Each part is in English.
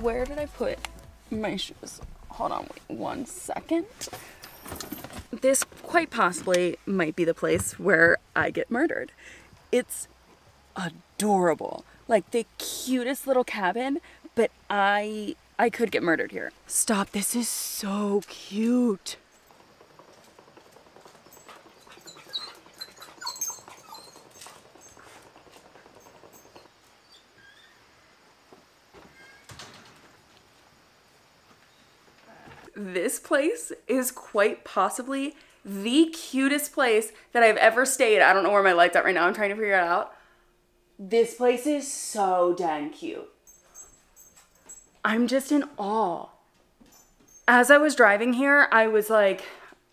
where did I put my shoes? Hold on, wait one second. This quite possibly might be the place where I get murdered. It's adorable. Like the cutest little cabin, but I I could get murdered here. Stop, this is so cute. This place is quite possibly the cutest place that I've ever stayed. I don't know where my light's at right now. I'm trying to figure it out. This place is so dang cute. I'm just in awe. As I was driving here, I was like,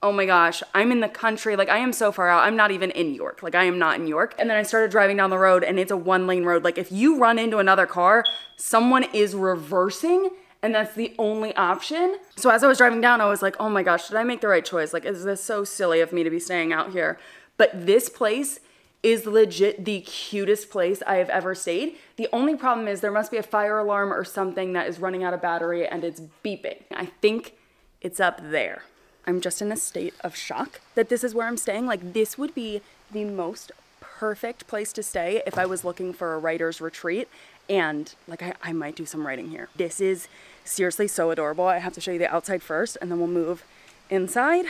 oh my gosh, I'm in the country. Like, I am so far out. I'm not even in York. Like, I am not in York. And then I started driving down the road, and it's a one lane road. Like, if you run into another car, someone is reversing and that's the only option. So as I was driving down, I was like, oh my gosh, did I make the right choice? Like, is this so silly of me to be staying out here? But this place is legit the cutest place I have ever stayed. The only problem is there must be a fire alarm or something that is running out of battery and it's beeping. I think it's up there. I'm just in a state of shock that this is where I'm staying. Like, this would be the most perfect place to stay if I was looking for a writer's retreat and like I, I might do some writing here. This is seriously so adorable. I have to show you the outside first and then we'll move inside.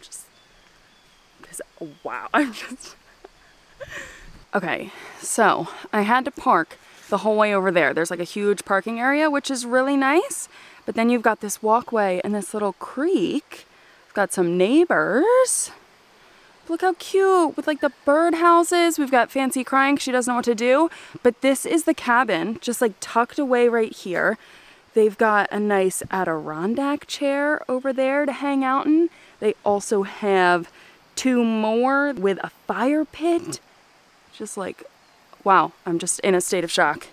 Just because, wow, I'm just. okay, so I had to park the whole way over there. There's like a huge parking area, which is really nice. But then you've got this walkway and this little creek. We've got some neighbors. Look how cute with like the bird houses. We've got Fancy crying. She doesn't know what to do. But this is the cabin just like tucked away right here. They've got a nice Adirondack chair over there to hang out in. They also have two more with a fire pit. Just like, wow, I'm just in a state of shock.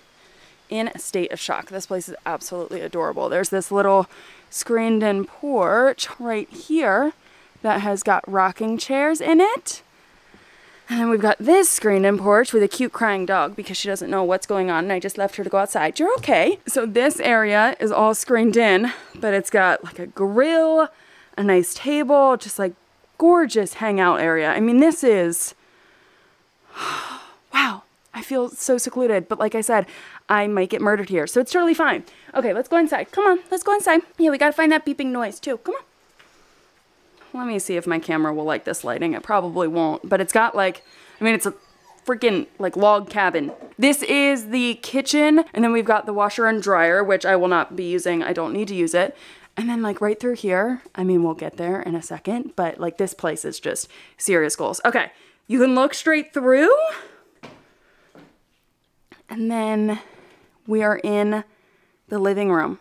In a state of shock. This place is absolutely adorable. There's this little screened in porch right here that has got rocking chairs in it. And then we've got this screen in porch with a cute crying dog because she doesn't know what's going on and I just left her to go outside. You're okay. So this area is all screened in, but it's got like a grill, a nice table, just like gorgeous hangout area. I mean, this is, wow, I feel so secluded. But like I said, I might get murdered here. So it's totally fine. Okay, let's go inside. Come on, let's go inside. Yeah, we gotta find that beeping noise too. Come on. Let me see if my camera will like this lighting. It probably won't, but it's got like, I mean, it's a freaking like log cabin. This is the kitchen, and then we've got the washer and dryer, which I will not be using. I don't need to use it. And then like right through here, I mean, we'll get there in a second, but like this place is just serious goals. Okay, you can look straight through. And then we are in the living room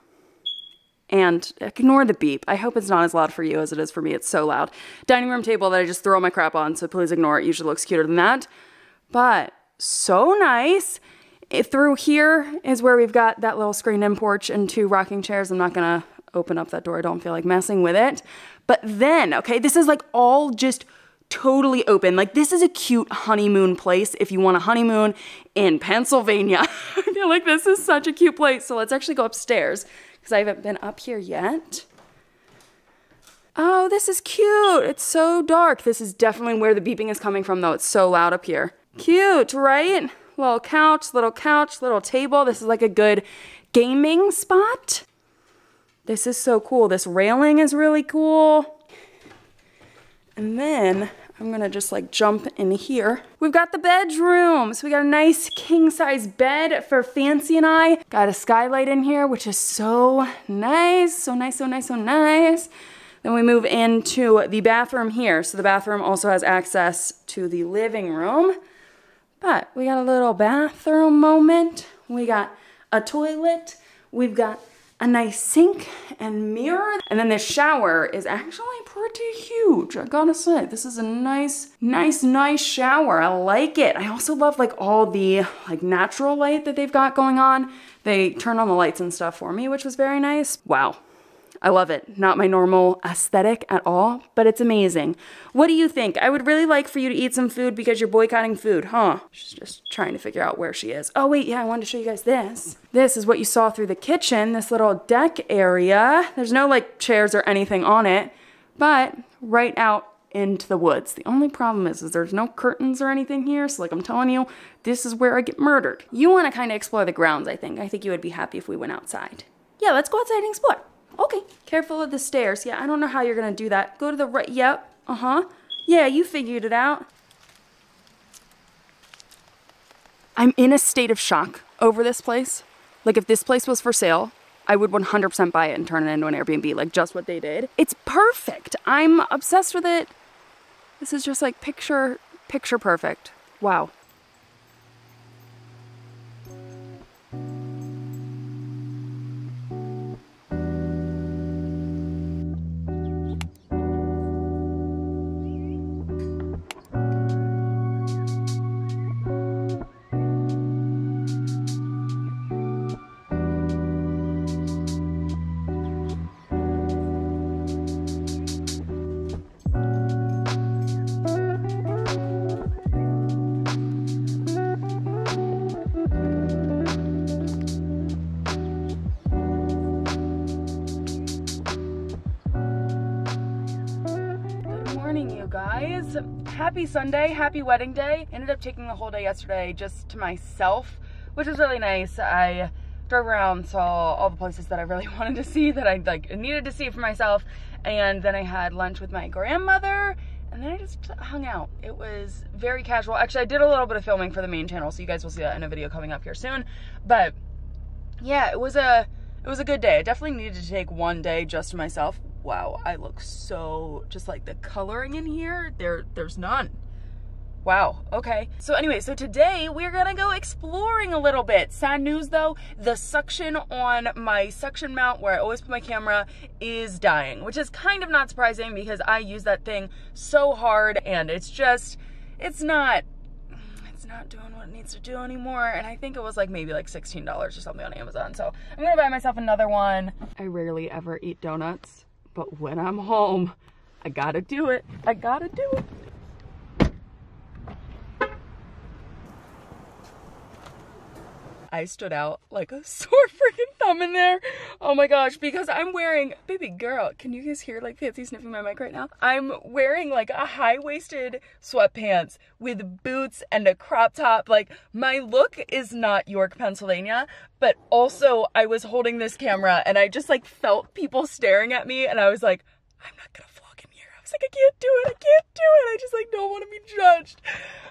and ignore the beep. I hope it's not as loud for you as it is for me. It's so loud. Dining room table that I just throw my crap on, so please ignore it. Usually looks cuter than that. But so nice. It, through here is where we've got that little screen in porch and two rocking chairs. I'm not gonna open up that door. I don't feel like messing with it. But then, okay, this is like all just totally open. Like this is a cute honeymoon place if you want a honeymoon in Pennsylvania. I feel like this is such a cute place. So let's actually go upstairs because I haven't been up here yet. Oh, this is cute. It's so dark. This is definitely where the beeping is coming from though. It's so loud up here. Cute, right? Little couch, little couch, little table. This is like a good gaming spot. This is so cool. This railing is really cool. And then I'm gonna just like jump in here. We've got the bedroom. So we got a nice king size bed for Fancy and I. Got a skylight in here, which is so nice. So nice, so nice, so nice. Then we move into the bathroom here. So the bathroom also has access to the living room. But we got a little bathroom moment. We got a toilet. We've got a nice sink and mirror. And then the shower is actually pretty huge. I gotta say, this is a nice, nice, nice shower. I like it. I also love like all the like natural light that they've got going on. They turn on the lights and stuff for me, which was very nice. Wow. I love it. Not my normal aesthetic at all, but it's amazing. What do you think? I would really like for you to eat some food because you're boycotting food, huh? She's just trying to figure out where she is. Oh wait, yeah, I wanted to show you guys this. This is what you saw through the kitchen, this little deck area. There's no like chairs or anything on it, but right out into the woods. The only problem is, is there's no curtains or anything here. So like I'm telling you, this is where I get murdered. You want to kind of explore the grounds, I think. I think you would be happy if we went outside. Yeah, let's go outside and explore. Okay, careful of the stairs. Yeah, I don't know how you're gonna do that. Go to the right, yep, uh-huh. Yeah, you figured it out. I'm in a state of shock over this place. Like if this place was for sale, I would 100% buy it and turn it into an Airbnb, like just what they did. It's perfect. I'm obsessed with it. This is just like picture, picture perfect. Wow. Happy Sunday, happy wedding day. Ended up taking the whole day yesterday just to myself, which was really nice. I drove around, saw all the places that I really wanted to see, that I like needed to see for myself, and then I had lunch with my grandmother, and then I just hung out. It was very casual. Actually, I did a little bit of filming for the main channel, so you guys will see that in a video coming up here soon. But yeah, it was a it was a good day. I definitely needed to take one day just to myself wow, I look so, just like the coloring in here, there, there's none. Wow, okay. So anyway, so today we're gonna go exploring a little bit. Sad news though, the suction on my suction mount where I always put my camera is dying, which is kind of not surprising because I use that thing so hard and it's just, it's not, it's not doing what it needs to do anymore. And I think it was like maybe like $16 or something on Amazon. So I'm gonna buy myself another one. I rarely ever eat donuts but when I'm home, I gotta do it. I gotta do it. I stood out like a sore freaking thumb in there. Oh my gosh, because I'm wearing, baby girl, can you guys hear like Fancy sniffing my mic right now? I'm wearing like a high-waisted sweatpants with boots and a crop top. Like my look is not York, Pennsylvania, but also I was holding this camera and I just like felt people staring at me and I was like, I'm not gonna vlog in here. I was like, I can't do it. I can't do it. I just like don't want to be judged.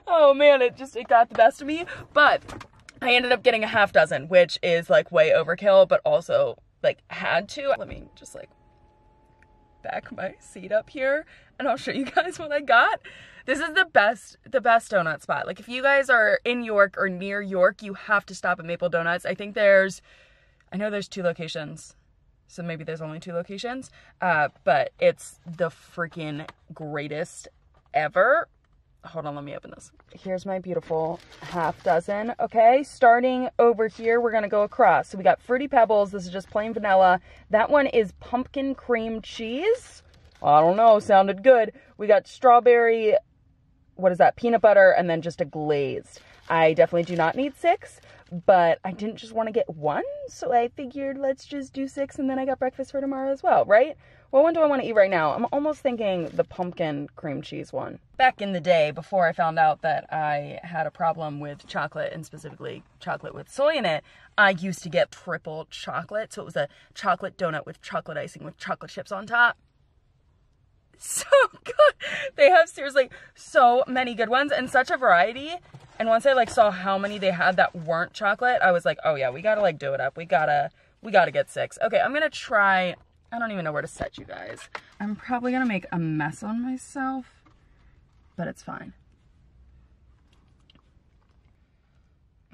Oh man, it just, it got the best of me. But I ended up getting a half dozen, which is like way overkill, but also like had to. Let me just like back my seat up here and I'll show you guys what I got. This is the best, the best donut spot. Like if you guys are in York or near York, you have to stop at Maple Donuts. I think there's, I know there's two locations. So maybe there's only two locations, uh, but it's the freaking greatest ever hold on, let me open this. Here's my beautiful half dozen, okay? Starting over here, we're gonna go across. So we got Fruity Pebbles, this is just plain vanilla. That one is pumpkin cream cheese. I don't know, sounded good. We got strawberry, what is that, peanut butter, and then just a glazed. I definitely do not need six, but I didn't just want to get one, so I figured let's just do six, and then I got breakfast for tomorrow as well, right? What one do I want to eat right now? I'm almost thinking the pumpkin cream cheese one. Back in the day, before I found out that I had a problem with chocolate, and specifically chocolate with soy in it, I used to get triple chocolate. So it was a chocolate donut with chocolate icing with chocolate chips on top so good. They have seriously so many good ones and such a variety. And once I like saw how many they had that weren't chocolate, I was like, oh yeah, we gotta like do it up. We gotta, we gotta get six. Okay, I'm gonna try I don't even know where to set you guys. I'm probably gonna make a mess on myself, but it's fine.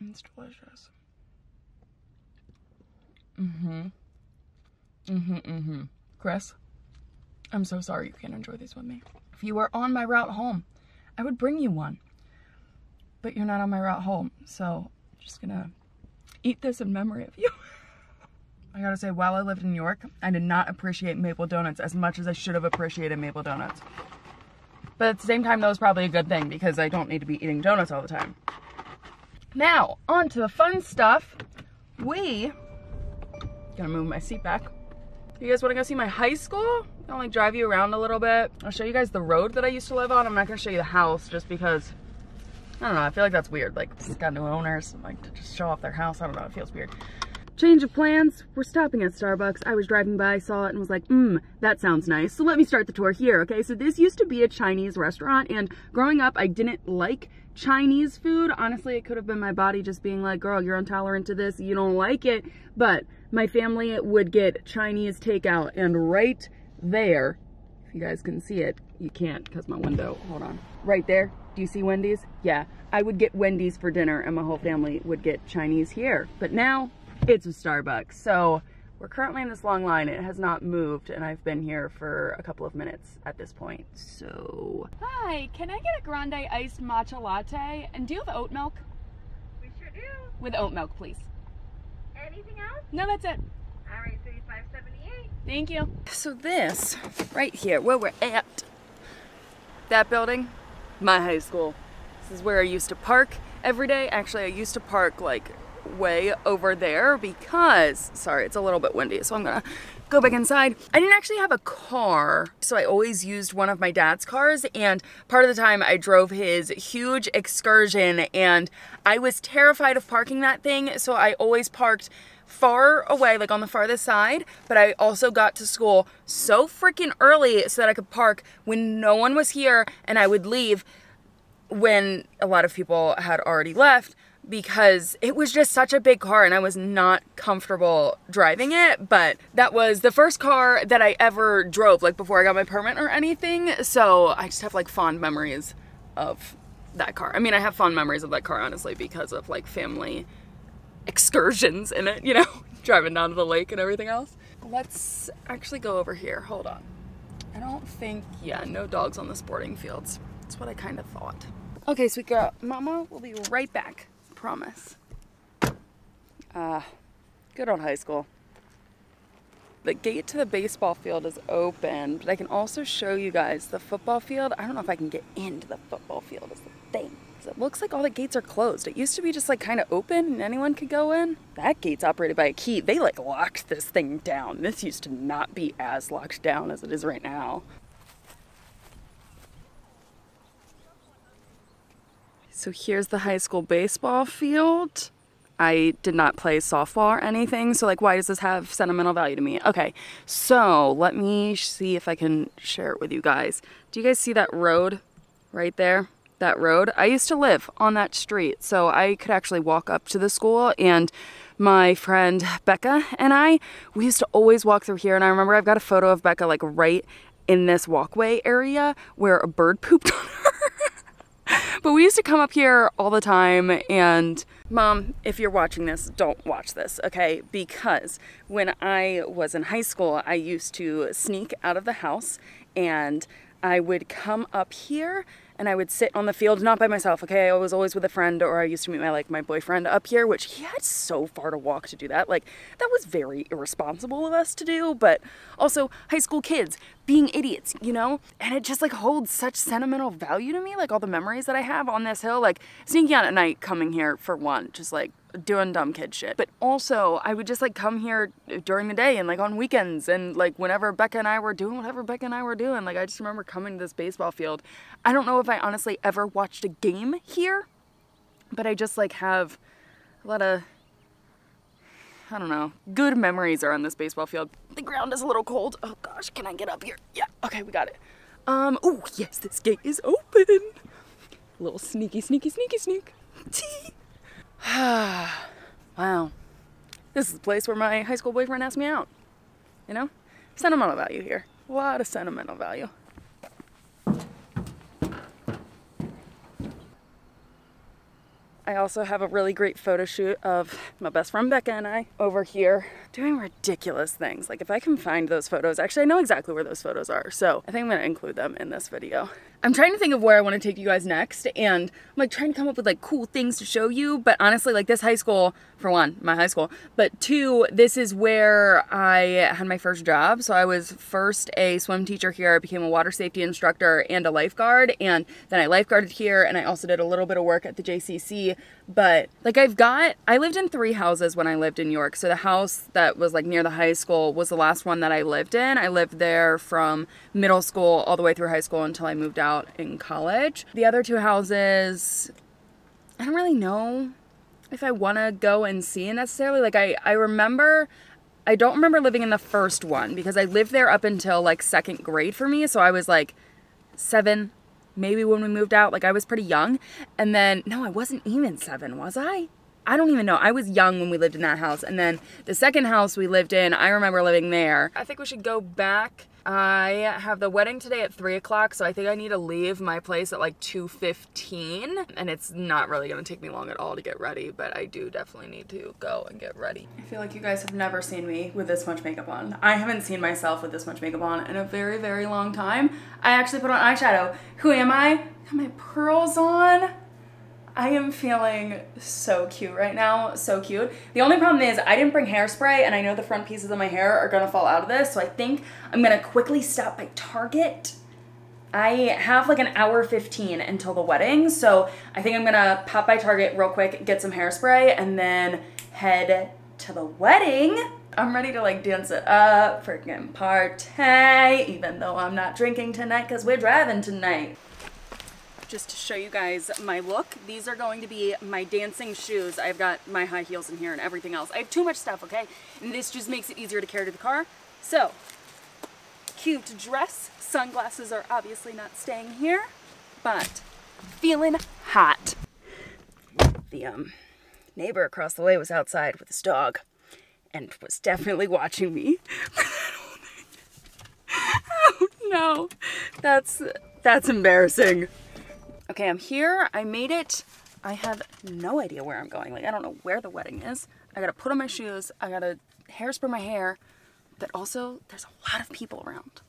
It's delicious. Mm-hmm. Mm-hmm, mm-hmm. Chris, I'm so sorry you can't enjoy these with me. If you were on my route home, I would bring you one. But you're not on my route home, so I'm just gonna eat this in memory of you. I gotta say, while I lived in New York, I did not appreciate Maple Donuts as much as I should have appreciated Maple Donuts. But at the same time, that was probably a good thing because I don't need to be eating donuts all the time. Now, on to the fun stuff. We, gonna move my seat back. You guys wanna go see my high school? I'll like drive you around a little bit. I'll show you guys the road that I used to live on. I'm not gonna show you the house just because, I don't know, I feel like that's weird. Like, it's got new owners, like to just show off their house. I don't know, it feels weird. Change of plans. We're stopping at Starbucks. I was driving by, saw it, and was like, mmm, that sounds nice. So let me start the tour here, okay? So this used to be a Chinese restaurant, and growing up, I didn't like Chinese food. Honestly, it could have been my body just being like, girl, you're intolerant to this, you don't like it. But my family would get Chinese takeout, and right there, if you guys can see it, you can't because my window, hold on. Right there, do you see Wendy's? Yeah, I would get Wendy's for dinner, and my whole family would get Chinese here. But now, it's a Starbucks. So we're currently in this long line. It has not moved and I've been here for a couple of minutes at this point. So. Hi, can I get a grande iced matcha latte? And do you have oat milk? We sure do. With oat milk, please. Anything else? No, that's it. All right, 3578. Thank you. So this right here, where we're at, that building, my high school. This is where I used to park every day. Actually, I used to park like way over there because, sorry, it's a little bit windy, so I'm gonna go back inside. I didn't actually have a car, so I always used one of my dad's cars, and part of the time I drove his huge excursion, and I was terrified of parking that thing, so I always parked far away, like on the farthest side, but I also got to school so freaking early so that I could park when no one was here, and I would leave when a lot of people had already left because it was just such a big car and I was not comfortable driving it. But that was the first car that I ever drove, like before I got my permit or anything. So I just have like fond memories of that car. I mean, I have fond memories of that car, honestly, because of like family excursions in it, you know, driving down to the lake and everything else. Let's actually go over here. Hold on. I don't think, yeah, no dogs on the sporting fields. That's what I kind of thought. Okay, sweet girl. Mama will be right back promise. Uh, good old high school. The gate to the baseball field is open, but I can also show you guys the football field. I don't know if I can get into the football field is the thing. It looks like all the gates are closed. It used to be just like kind of open and anyone could go in. That gate's operated by a key. They like locked this thing down. This used to not be as locked down as it is right now. So here's the high school baseball field. I did not play softball or anything, so like why does this have sentimental value to me? Okay, so let me see if I can share it with you guys. Do you guys see that road right there? That road? I used to live on that street, so I could actually walk up to the school and my friend Becca and I, we used to always walk through here and I remember I've got a photo of Becca like right in this walkway area where a bird pooped on her. But we used to come up here all the time and mom, if you're watching this, don't watch this, okay? Because when I was in high school, I used to sneak out of the house and I would come up here and I would sit on the field, not by myself, okay? I was always with a friend or I used to meet my like my boyfriend up here, which he had so far to walk to do that. Like that was very irresponsible of us to do, but also high school kids being idiots, you know? And it just like holds such sentimental value to me, like all the memories that I have on this hill, like sneaking out at night coming here for one, just like doing dumb kid shit. But also, I would just like come here during the day and like on weekends and like whenever Becca and I were doing whatever Becca and I were doing. Like I just remember coming to this baseball field. I don't know if I honestly ever watched a game here, but I just like have a lot of I don't know, good memories are on this baseball field. The ground is a little cold. Oh gosh, can I get up here? Yeah, okay, we got it. Um, oh yes, this gate is open. A little sneaky, sneaky, sneaky, sneak. wow. This is the place where my high school boyfriend asked me out. You know? Sentimental value here. A lot of sentimental value. I also have a really great photo shoot of my best friend Becca and I over here doing ridiculous things. Like if I can find those photos, actually I know exactly where those photos are. So I think I'm gonna include them in this video. I'm trying to think of where I want to take you guys next and I'm like trying to come up with like cool things to show you. But honestly, like this high school, for one, my high school, but two, this is where I had my first job. So I was first a swim teacher here. I became a water safety instructor and a lifeguard. And then I lifeguarded here and I also did a little bit of work at the JCC. But like I've got, I lived in three houses when I lived in York. So the house that was like near the high school was the last one that I lived in. I lived there from middle school all the way through high school until I moved out in college. The other two houses, I don't really know if I want to go and see necessarily. Like I, I remember, I don't remember living in the first one because I lived there up until like second grade for me. So I was like seven, maybe when we moved out. Like I was pretty young. And then, no, I wasn't even seven, was I? I don't even know. I was young when we lived in that house. And then the second house we lived in, I remember living there. I think we should go back I have the wedding today at 3 o'clock, so I think I need to leave my place at like 2.15. And it's not really gonna take me long at all to get ready, but I do definitely need to go and get ready. I feel like you guys have never seen me with this much makeup on. I haven't seen myself with this much makeup on in a very, very long time. I actually put on eyeshadow. Who am I? Got my pearls on. I am feeling so cute right now, so cute. The only problem is I didn't bring hairspray and I know the front pieces of my hair are gonna fall out of this, so I think I'm gonna quickly stop by Target. I have like an hour 15 until the wedding, so I think I'm gonna pop by Target real quick, get some hairspray, and then head to the wedding. I'm ready to like dance it up, freaking party, even though I'm not drinking tonight because we're driving tonight just to show you guys my look. These are going to be my dancing shoes. I've got my high heels in here and everything else. I have too much stuff, okay? And this just makes it easier to carry to the car. So, cute dress. Sunglasses are obviously not staying here, but feeling hot. The um, neighbor across the way was outside with his dog and was definitely watching me. oh no, that's, that's embarrassing. Okay, I'm here. I made it. I have no idea where I'm going. Like, I don't know where the wedding is. I gotta put on my shoes. I gotta hairspray my hair. But also, there's a lot of people around.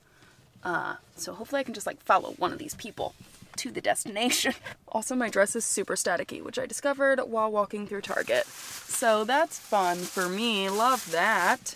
Uh, so hopefully I can just like follow one of these people to the destination. also, my dress is super staticky, which I discovered while walking through Target. So that's fun for me. Love that.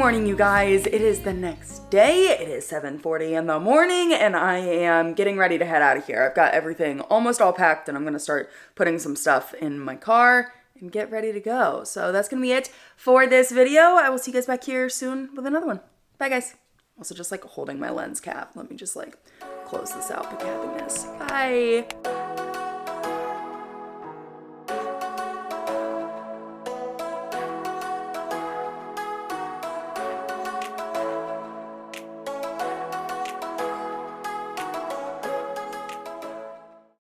morning, you guys. It is the next day. It is 7.40 in the morning and I am getting ready to head out of here. I've got everything almost all packed and I'm gonna start putting some stuff in my car and get ready to go. So that's gonna be it for this video. I will see you guys back here soon with another one. Bye guys. Also just like holding my lens cap. Let me just like close this out, having this. Bye.